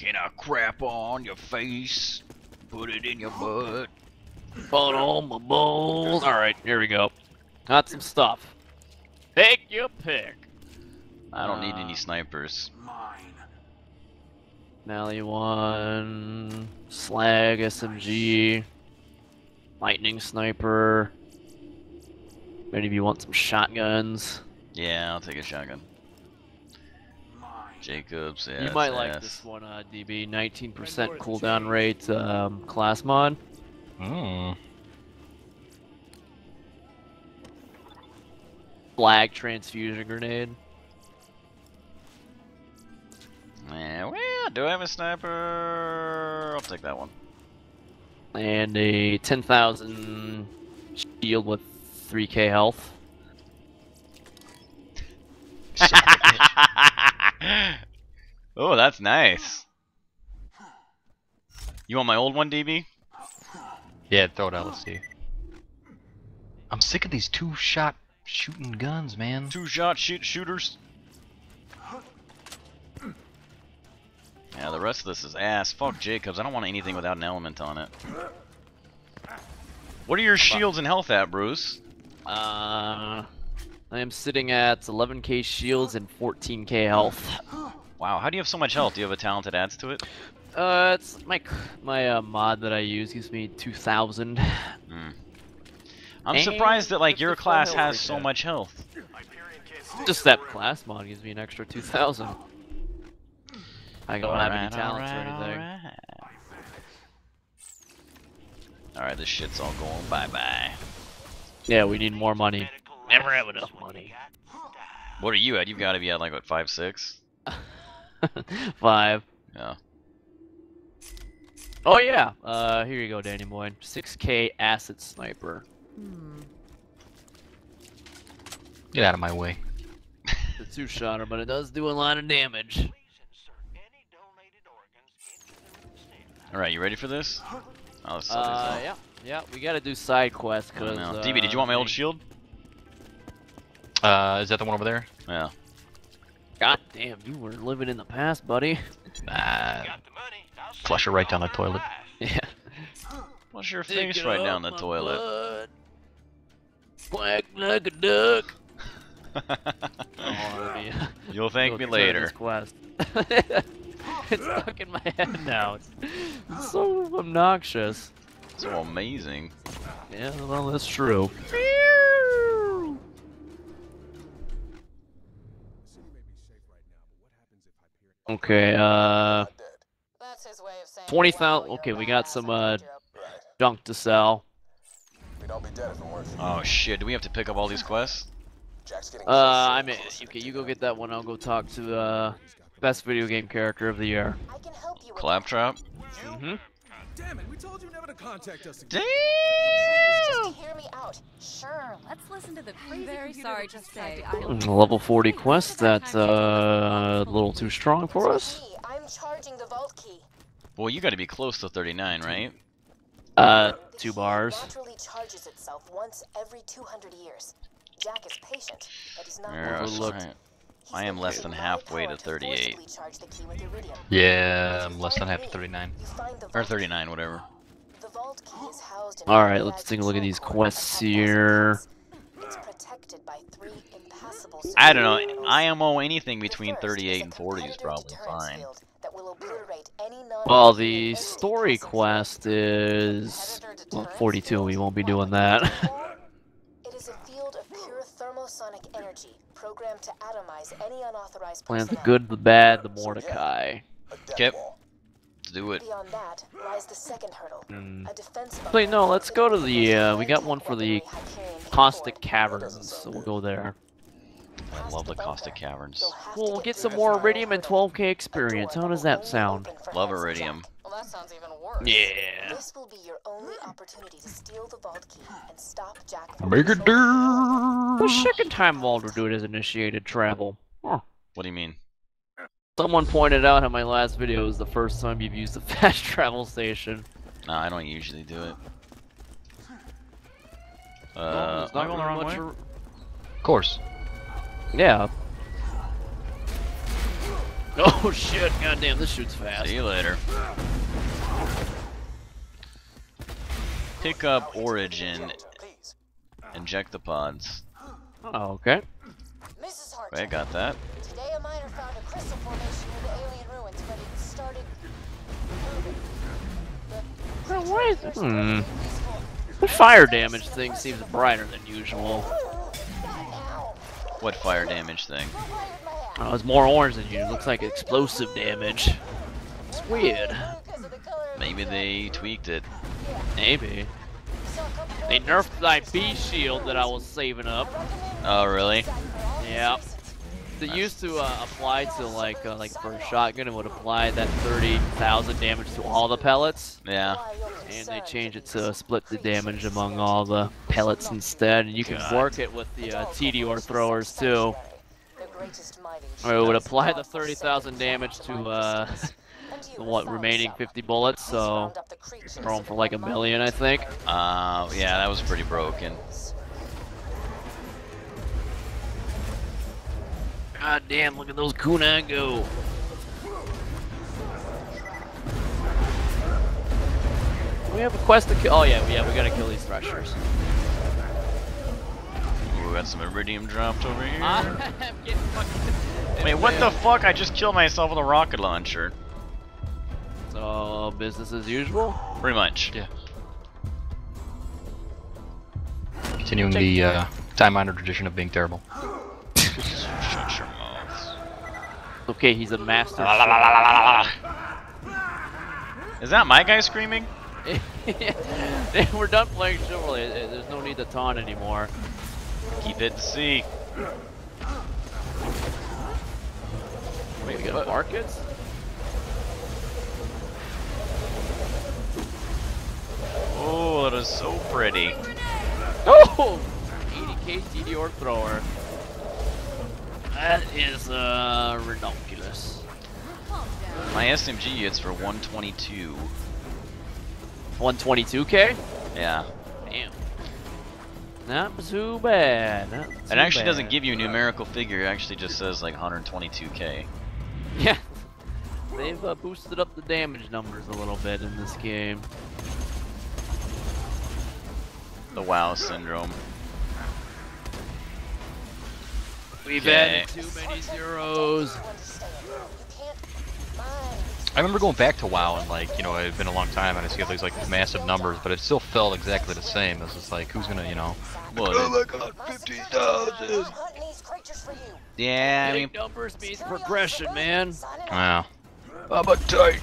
Can I crap on your face? Put it in your butt. Put on my balls. Alright, here we go. Got some stuff. Take your pick. I don't need Uh, any snipers. Mine. Maliwan, Slag, SMG, Lightning Sniper. Many of you want some shotguns. Yeah, I'll take a shotgun. Jacobs, yeah. you might like ass. this one, uh, DB. 19% cooldown rate um, class mod. Hmm. Slag transfusion grenade. Yeah, well, do I have a sniper? I'll take that one. And a 10,000 shield with 3k health. oh, that's nice. You want my old one, DB? Yeah, throw it out. Let's see. I'm sick of these two-shot shooting guns, man. Two shot shoot shooters. Yeah, the rest of this is ass. Fuck Jacobs. I don't want anything without an element on it. What are your shields and health at, Bruce? Uh, I am sitting at 11k shields and 14k health. Wow, how do you have so much health? Do you have a talent that adds to it? Uh, it's my my uh, mod that I use gives me 2,000. Hmm. I'm And surprised that like your class has so reset. much health. Just that class mod gives me an extra 2,000. I don't have any Alright, talents or anything. alright. Alright, this shit's all going bye bye. Yeah, we need more money. Never have enough money. What are you at? You've got to be at like what five six? Five. Yeah. Oh yeah. Uh, here you go, Danny boy. 6k acid sniper. Get out of my way. It's a two-shotter, but it does do a lot of damage. All right, you ready for this? Oh, let's Uh, yeah, yeah. We gotta do side quests I don't because. know. Uh, DB, did you want my old shield? Uh, is that the one over there? Yeah. God damn, you were living in the past, buddy. Nah. Flush it right down the toilet. Yeah. What's your Stick face right down the toilet? butt. Quack like a duck. You'll thank go me later. quest. it's stuck in my head now. It's, it's so obnoxious. So amazing. Yeah, well, that's true. Okay, uh, That's his way of saying 20,000 okay, we got some, uh, heard you're up. junk to sell. We'd all be dead if it weren't for you. Oh shit, do we have to pick up all these quests? Uh, I mean, okay, you go get that one. I'll go talk to uh, best video game character of the year. I can help you with Claptrap? Mm-hmm. Damn it, we told you never to contact us Damn! Please just hear me out. Sure, Let's listen to the I'm crazy very sorry to just tried say, to I kill don't- Level 40 quest. That's uh, a little too strong for us. Me, I'm charging the vault key. Well, you gotta be close to 39, right? Uh, two bars. naturally charges itself once every 200 years. Jack is patient, but he's not Yeah, rushed. Alright. I am less than halfway to 38. forcibly charge the key with iridium. Yeah, I'm less than half to 39. you find the Or 39, whatever. The vault key is housed in All an right, AI let's take a look at these control core that quests here. pins. It's protected by three impassable I don't know. IMO anything between 38 and 40 is probably fine. field that will obliterate any Well, the story quest is well, 42. We won't be doing that. core? It is a field of pure thermosonic energy programmed to atomize any unauthorized Plans the good, the bad, the Mordecai. A death Kip. Let's do it. Beyond that lies the second hurdle. Hmm. A defense Wait, no, let's go to the, uh, we got one for the weaponry Caustic. Caverns, so we'll go there. I love the caustic caverns. You'll We'll get get some more Iridium and 12k experience. How does that sound? Love Iridium. Well, that sounds even worse. Yeah. This will be your only opportunity to steal the vault key and stop Jack from Make it controlling The second time Waldo Dude has initiated travel. Huh. What do you mean? Someone pointed out in my last video was the first time you've used the fast travel station. No, I don't usually do it. Uh, there's not going the wrong way? ar- Of course. Yeah. Oh shit! Goddamn, this shoots fast. See you later. Pick up Origin, inject the pods. Oh, okay. Mrs. Hart. Wait, got that. Today a miner found a crystal formation near the alien ruins, but it started moving. The why is it? Hmm. The fire damage thing seems brighter than usual. What fire damage thing? Go play with my hat. Oh, it's more orange than usual. Looks like explosive damage. It's weird. Because of the color of Maybe they tweaked it. Maybe. Saw a couple They nerfed my Bee shield that I was saving up. Oh, really? Yeah. They used to uh, apply to like uh, like for a shotgun, it would apply that 30,000 damage to all the pellets. Yeah. And they changed it to split the damage among all the pellets instead, and you can work it with the uh, Tediore throwers too. Or it would apply the 30,000 damage to uh, the what remaining 50 bullets, so throw them for like a million, I think. Uh, yeah, that was pretty broken. God damn, look at those kunai go. We have a quest to kill. Oh yeah, yeah, we gotta kill these threshers. Ooh, we got some iridium dropped over here. I'm getting fucking. Wait, what the fuck? I just killed myself with a rocket launcher. So business as usual. Pretty much. Yeah. Continuing the uh, time-honored tradition of being terrible. Shut your mouths. Okay, he's a master. Is that my guy screaming? We're done playing chivalry. Uh, There's no need to taunt anymore. Keep it C. Wait, we got markets? Is so pretty. Oh! 80k Tediore thrower. That is uh ridiculous. My SMG hits for 122. 122k? Yeah. Damn. Not too bad. Not It too actually doesn't give you a numerical figure. It actually just says like 122k. Yeah. They've uh, boosted up the damage numbers a little bit in this game. The WoW syndrome. We've Okay. added too many zeros. I remember going back to WoW and like, you know, it had been a long time and I see all these like massive numbers, but it still felt exactly the same. It's just like, who's gonna, you know? Well, Oh my god, 50,000! yeah, I mean, numbers means progression, man. Wow. How about tight?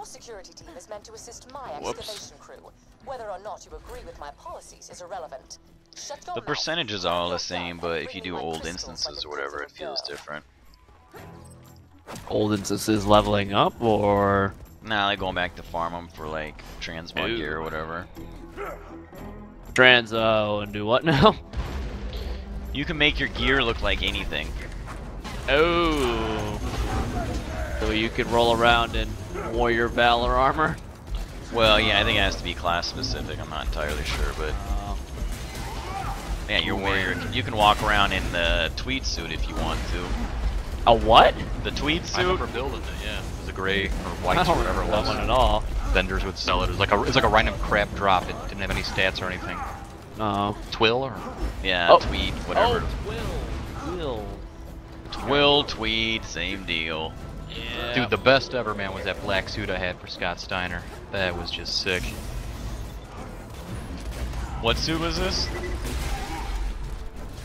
Miss Booth, need I remind you of the terms your security team is meant to assist my Whoops. excavation crew. Whether or not you agree with my policies is irrelevant. Shut your the mouth. percentages are all the same, but if you do old instances or whatever, it feels girl. different. Old instances leveling up, or Nah, like going back to farm them for like transmog Ooh. gear or whatever. Transo oh, and do what now? You can make your gear look like anything. Oh. So you can roll around in warrior valor armor. Well, yeah, I think it has to be class specific. I'm not entirely sure, but yeah, your warrior. You can walk around in the tweed suit if you want to. a what? The tweed suit. I suit. remember building it, yeah. It was a gray or white I or don't whatever it remember that was. one at all. Vendors would sell it. It was like a, it was like a random crap drop. It didn't have any stats or anything. Oh. Twill or? Yeah, Oh. tweed, whatever. Oh, Twill. Twill. Twill, tweed, same deal. Yeah. Dude, the best ever, man, was that black suit I had for Scott Steiner. That was just sick. What suit was this?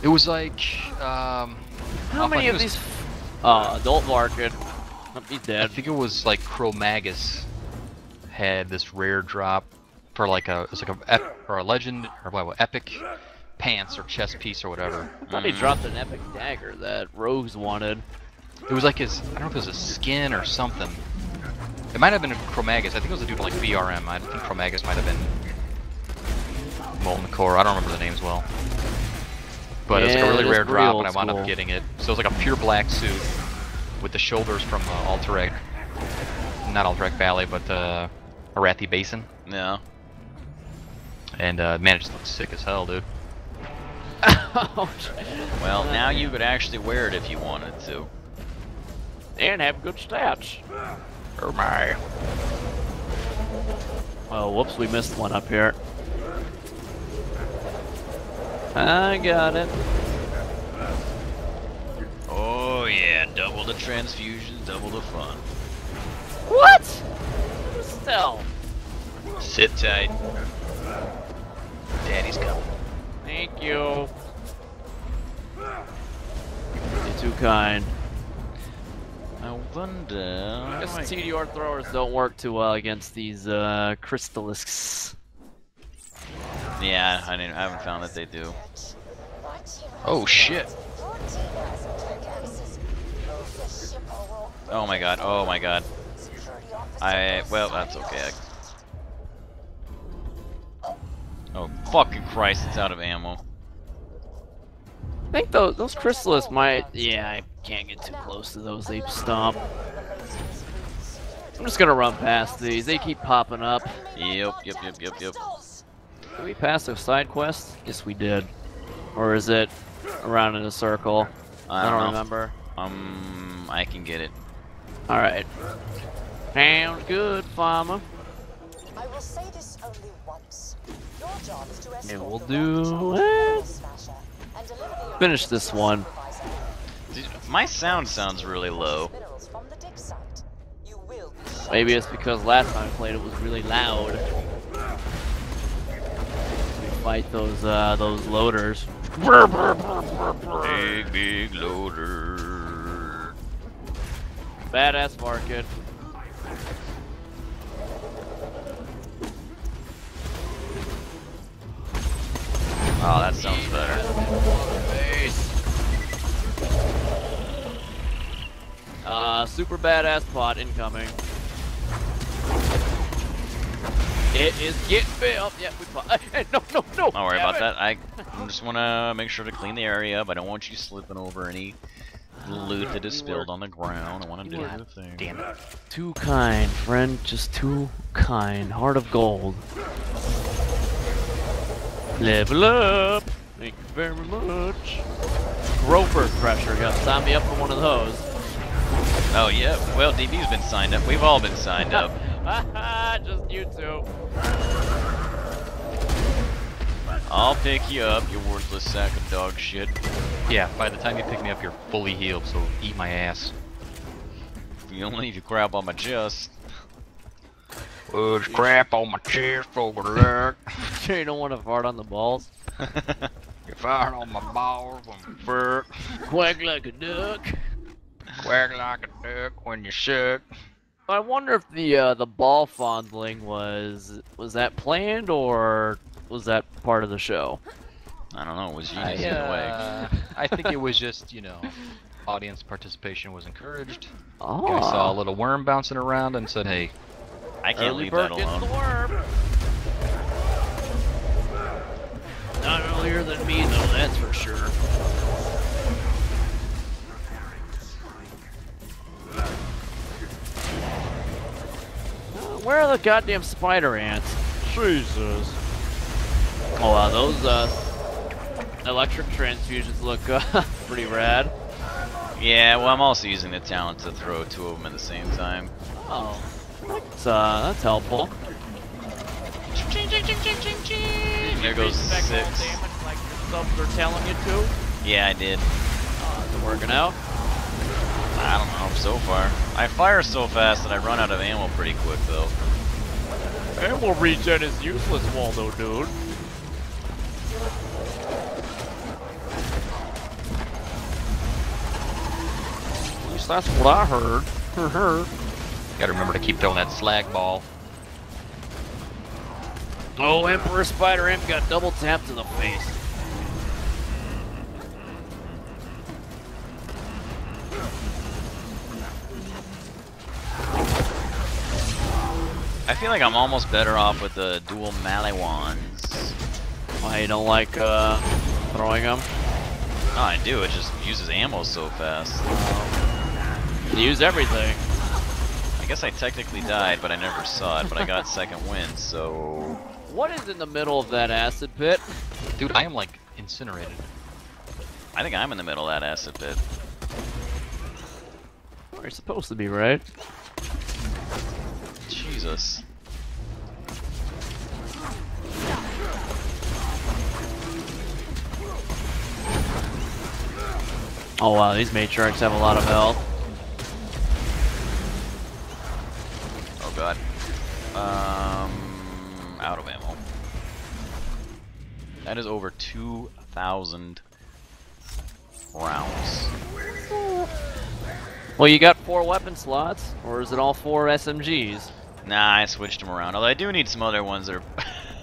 It was like, um... How many of was- these? Uh, adult market. Oh, He's I dead. think it was like Chromaggus had this rare drop for like a, it was like a, ep, or a legend, or what, what, epic pants or chest piece or whatever. I thought he dropped an epic dagger that Rogues wanted. It was like his, I don't know if it was a skin or something. It might have been a Chromaggus. I think it was a dude like BRM. I think Chromaggus might have been Molten Core. I don't remember the names well. But it was like a really rare drop, old and I wound school. up getting it. So it was like a pure black suit with the shoulders from uh, Alterac, not Alterac Valley, but uh, Arathi Basin. Yeah. And uh, man, it just looks sick as hell, dude. Well, now you could actually wear it if you wanted to. And have good stats. Oh my. Oh, whoops, we missed one up here. I got it. Oh yeah, double the transfusions, double the fun. What? Still. Sit tight. Daddy's coming. Thank you. You're too kind. I wonder. I guess Tediore throwers don't work too well against these uh, crystalisks. Yeah, I didn't. I haven't found that they do. Oh shit. Oh my god. Oh my god. I. Well, that's okay. Oh fucking Christ! It's out of ammo. I think those those crystalisks might. Yeah, I can't get too close to those. They stomp. I'm just gonna run past these. They keep popping up. Yep. Yep. Yep. Yep. Yep. Did we pass a side quest? Yes, we did. Or is it around in a circle? I I don't don't, remember. Um, I can get it. All right. Sounds good, farmer. I will say this only once. Your job is to escort Yeah, we'll do it. Smasher and deliver the Finish this one. My sound sounds really low. minerals from the dig site. You will be shot. Maybe it's because last time I played it was really loud. We fight those uh, those loaders. Big, big loader. Badass market. Oh, that sounds better. Uh, super badass pot incoming. It is getting built. Yeah, we pot. Hey, no, no, no. Don't worry damn about it. that. I just want to make sure to clean the area up. I don't want you slipping over any loot that is spilled on the ground. I want to do the thing. Damn it. Too kind, friend. Just too kind. Heart of gold. Level up. Thank you very much. Groper Thresher. Gotta sign me up for one of those. Oh, yeah. Well, DB's been signed up. We've all been signed up. Just you two. I'll pick you up, you worthless sack of dog shit. Yeah, by the time you pick me up, you're fully healed, so eat my ass. You don't need to crap on my chest. Oh, there's crap on my chest over there. Sure you don't want to fart on the balls? You're firing on my balls when you fart. Quack like a duck. Quack like a duck when you suck. I wonder if the uh, the ball fondling was was that planned or was that part of the show? I don't know, it was I, genius either way. uh, I think it was just, you know, audience participation was encouraged. Oh, Guy saw a little worm bouncing around and said, hey, I can't early leave bird that gets the worm. Not earlier than me though, that's for sure. Where are the goddamn spider ants? Jesus. Oh wow, those uh, electric transfusions look uh, pretty rad. Yeah, well, I'm also using the talent to throw two of them at the same time. Oh, that's uh, that's helpful. There goes six. damage like your subs are telling you to. Yeah, I did. Uh, is it working out? I don't know, so far. I fire so fast that I run out of ammo pretty quick, though. Ammo regen is useless, Waldo, dude. At least that's what I heard. gotta remember to keep throwing that slag ball. oh, Emperor Spider Imp got double tapped to the face. I feel like I'm almost better off with the dual melee wands. Why you don't like uh, throwing them? Oh, I do, it just uses ammo so fast. Use everything. I guess I technically died, but I never saw it, but I got second wind, so... What is in the middle of that acid pit? Dude, I am like incinerated. I think I'm in the middle of that acid pit. Where you're supposed to be, right? Jesus. Oh wow, these matriarchs have a lot of health. Oh god. Um, out of ammo. That is over 2,000 rounds. Well, you got four weapon slots, or is it all four SMGs? Nah, I switched them around. Although I do need some other ones that are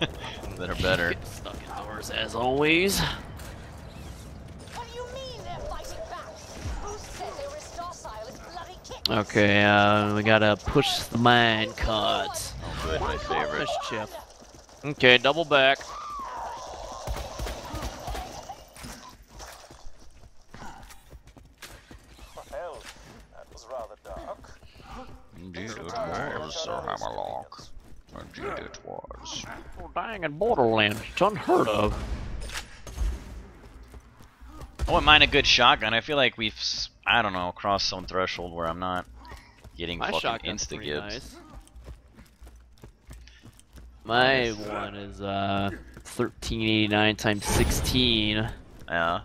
that are better. Get stuck indoors as always. What do you mean they're fighting back? Who said they were as docile as bloody kittens? Okay, uh, we gotta push the mine carts. Oh, good, my favorite. Push chip. Okay, double back. Hell, that was rather dark. Indeed it was, Sir Hammerlock. Indeed it was. Oh, dang, in Borderlands, it's unheard of. I wouldn't mind a good shotgun. I feel like we've, I don't know, crossed some threshold where I'm not getting My fucking insta-gibs. nice. My one is uh 1389 times 16, Yeah.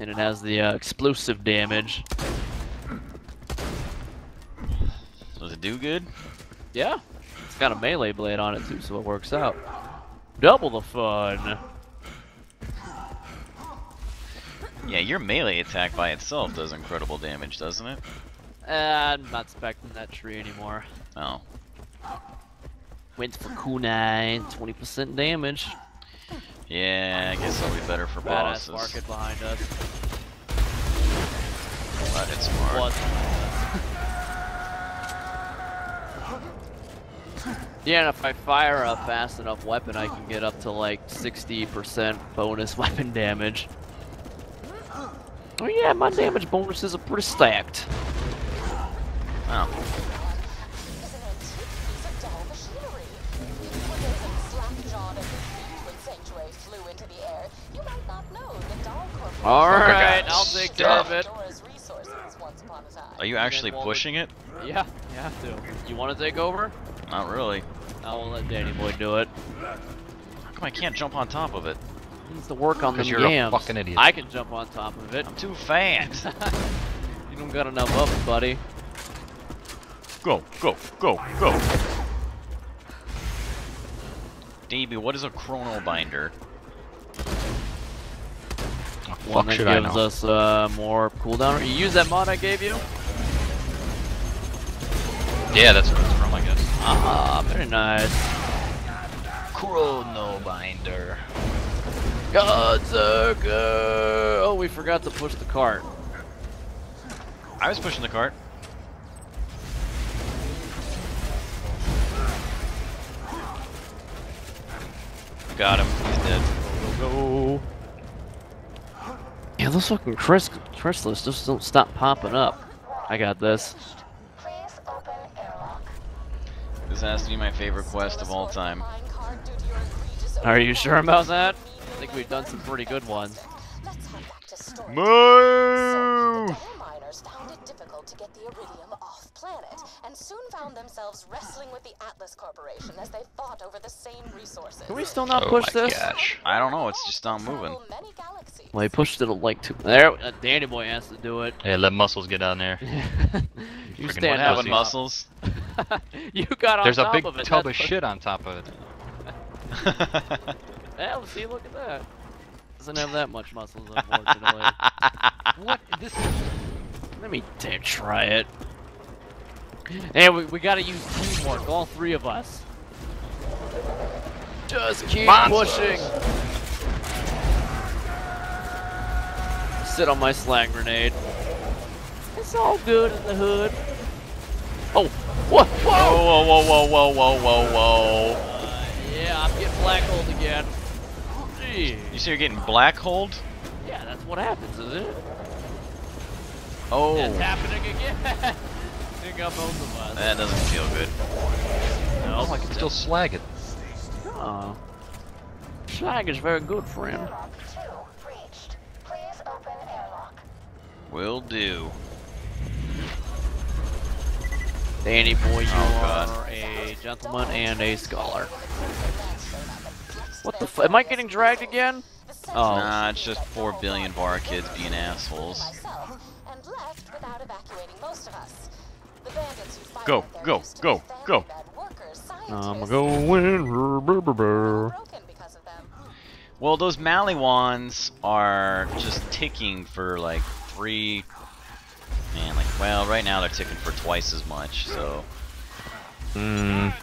and it has the uh, explosive damage. Does it do good? Yeah, it's got a melee blade on it too, so it works out. Double the fun. Yeah, your melee attack by itself does incredible damage, doesn't it? Uh, I'm not specting that tree anymore. Oh. Went for kunai, 20% damage. Yeah, I guess that'll be better for Badass bosses. market behind us. But it's smart. Yeah, and if I fire a fast enough weapon, I can get up to like 60% bonus weapon damage. Oh yeah, my damage bonuses are pretty stacked. Oh. Is an antique piece of Dahl machinery. When those slap-jawed and when Sanctuary flew into the air, you might not know the Dahl corporation. Alright, I'll take care of it. Pandora's resources once upon a time. Are you actually pushing it? Yeah, you have to. You want to take over? Not really. I won't let Danny Boy do it. How come I can't jump on top of it? He needs to work on the 'Cause you're a fucking idiot. I can jump on top of it. I'm too fast. You don't got enough of it, buddy. go, go, go, go. DB, what is a chrono binder? One Fuck that should I gives us uh, more cooldown. You use that mod I gave you? Yeah, that's where Ah, very nice. Chrono binder. Godsucker! Oh, we forgot to push the cart. I was pushing the cart. Got him. He's dead. Go. Yeah, those fucking crystals just don't stop popping up. I got this. Please open airlock. This has to be my favorite quest of all time. Are you sure about that? I think we've done some pretty good ones. Let's head back to storage. Move! So, the Dahl miners found it difficult to get the iridium off planet, and soon found themselves wrestling with the Atlas Corporation as they fought over the same resources. Can we still not oh push my this? gosh. I don't know, it's just not moving. Travel many galaxies. Well, he pushed it like two. There, uh, Danny Boy has to do it. Hey, let muscles get down there. you Freaking stand what up. Having muscles. you got on There's a big of it. tub of shit on top of it. Yeah, well, see, look at that. Doesn't have that much muscles, unfortunately. what? This is... Let me try it. Hey, we, we gotta use teamwork, all three of us. Just keep pushing. Sit on my slag grenade. It's all good in the hood. Whoa, whoa, whoa, whoa, whoa, whoa, whoa, whoa. Uh, yeah, I'm getting black holed again. Jeez. You say you're getting black holed? Yeah, that's what happens, isn't it? Oh. That's happening again. Pick up both of us. That doesn't feel good. No, oh, I can still slag it. Oh. Slag is very good, friend. Will do. Danny boy, you Oh, are God. a gentleman and a scholar. What the f- am I getting dragged again? Oh, oh. Nah, it's just four billion varkids being assholes. myself, and left without evacuating most of us. The bandits who fired Go, go, go, go. I'm going. broken because of them. Well, those Maliwans are just ticking for like three. Man, like, well, right now they're ticking for twice as much, so. Hmm.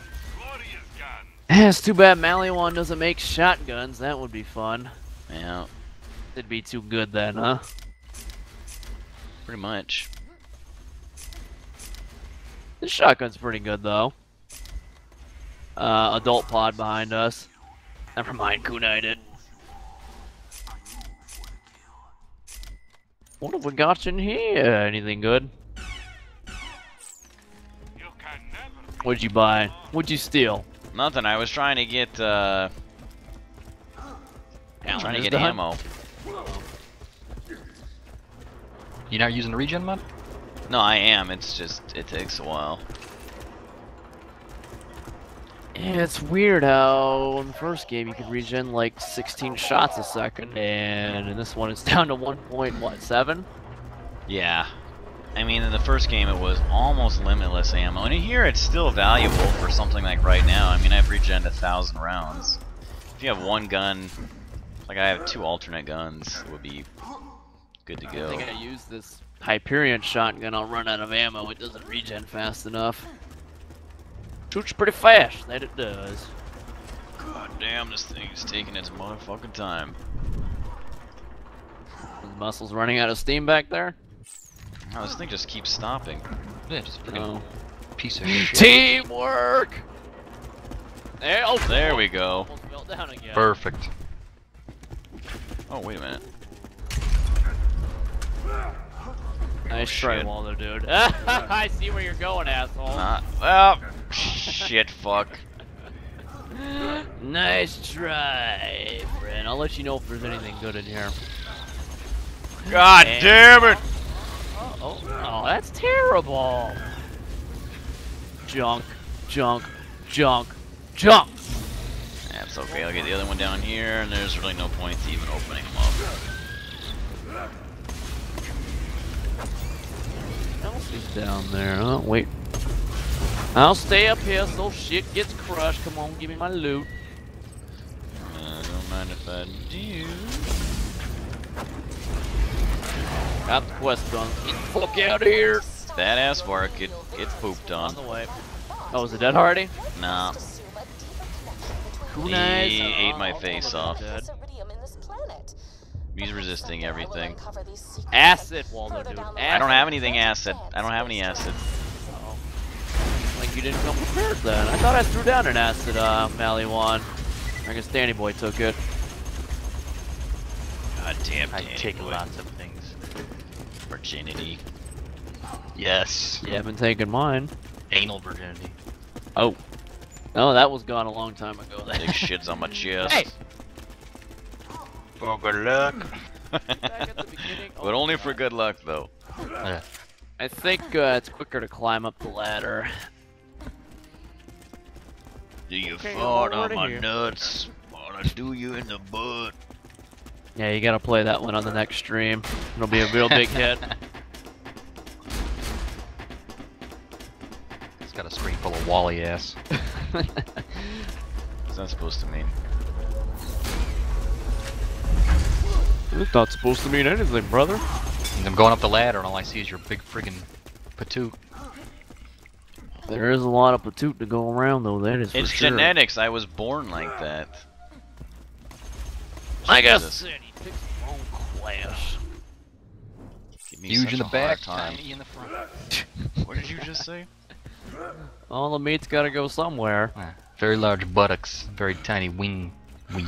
It's too bad Maliwan doesn't make shotguns. That would be fun. Yeah, It'd be too good then, huh? pretty much. This shotgun's pretty good though. Uh, adult pod behind us. Never mind, kunaited. What have we got in here? Anything good? What'd you buy? What'd you steal? Nothing. I was trying to get, uh, trying to get is done? ammo. You not using the regen mod? No, I am. It's just it takes a while. Yeah, it's weird how in the first game you could regen like 16 shots a second, and in this one it's down to 1.17. Yeah. I mean, in the first game it was almost limitless ammo, and here it's still valuable for something like right now. I mean, I've regened a thousand rounds. If you have one gun, like I have two alternate guns, it would be good to go. I think I use this Hyperion shotgun, I'll run out of ammo. It doesn't regen fast enough. Shoots pretty fast, that it does. God damn, this thing is taking its motherfucking time. The muscles running out of steam back there. Oh, this thing just keeps stopping. Yeah, just freaking Oh. piece of shit. Teamwork! There, oh, There we go. Down again. Perfect. Oh, wait a minute. Nice try. Waldo, dude. I see where you're going, asshole. Not, well, shit, fuck. Nice try, friend. I'll let you know if there's anything good in here. God And- damn it! Oh, oh, oh, that's terrible. Junk, junk, junk, junk. That's okay, I'll get the other one down here, and there's really no point to even opening them up. What else is down there? Oh, wait. I'll stay up here so shit gets crushed. Come on, give me my loot. Uh, don't mind if I do. Got the quest done. Get the fuck out of here. That ass bark, it gets pooped On on. the way. Oh, is it dead Hardy? Nah, Assume a deeper connection between Kunai. He ate my Oh, face off. dead. the iridium in this planet. he's resisting everything. uncover these secrets Acid, Waldo, dude. Acid. I don't have anything acid. I don't have any acid. Oh. Like you didn't come prepared then. I thought I threw down an acid uh, Maliwan. I guess Danny Boy took it. God damn I Danny take boy. lots of things. virginity. Yes. You haven't taken mine. Anal virginity. Oh. No, that was gone a long time ago. Big shits on my chest. Hey! For good luck. Back at the beginning. but only for good luck, though. I think uh, it's quicker to climb up the ladder. Do you Okay, fart on my here. nuts? Wanna do you in the butt? Yeah, you gotta play that one on the next stream. It'll be a real big hit. It's got a screen full of Wally ass. What's that supposed to mean? It's not supposed to mean anything, brother. And I'm going up the ladder and all I see is your big friggin' patoot. There is a lot of patoot to go around, though. That is for It's sure. genetics. I was born like that. I guess Jesus. he picked the wrong class. Huge in the back, time. tiny in the front. What did you just say? All the meat's gotta go somewhere. Ah, very large buttocks, very tiny wing wing.